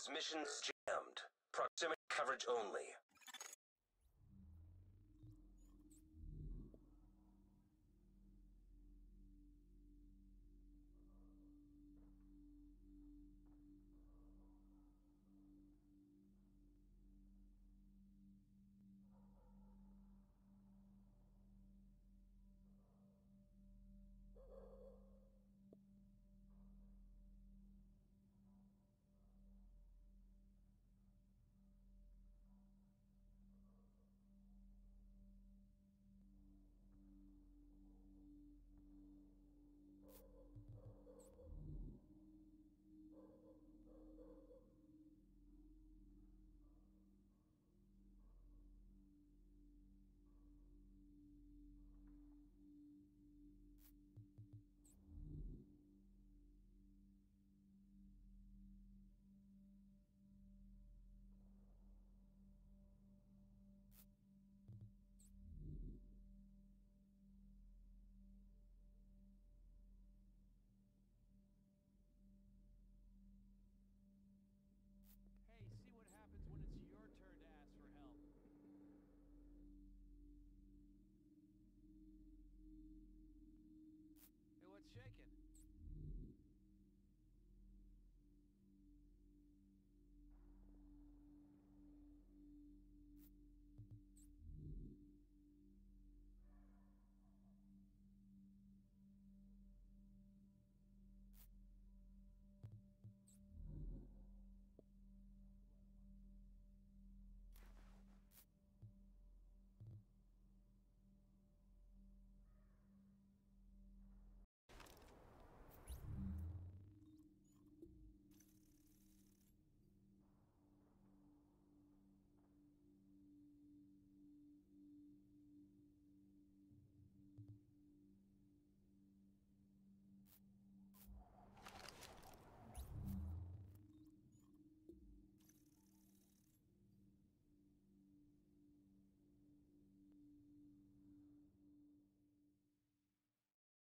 Transmissions jammed. Proximity coverage only.